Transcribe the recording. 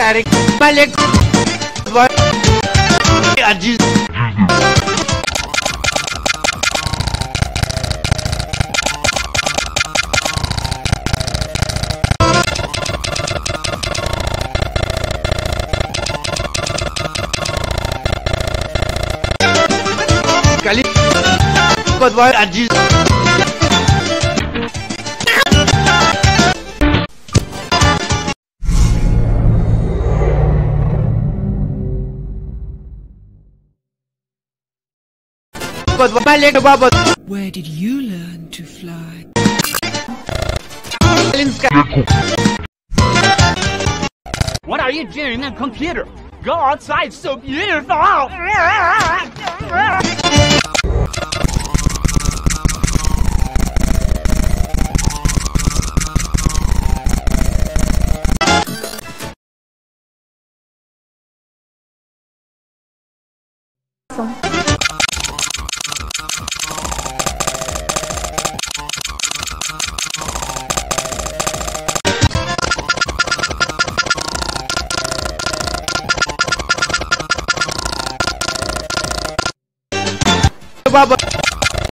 cara. Malek. A diz. Cali. Where did you learn to fly? What are you doing on computer? Go outside, so beautiful! Awesome. Baba.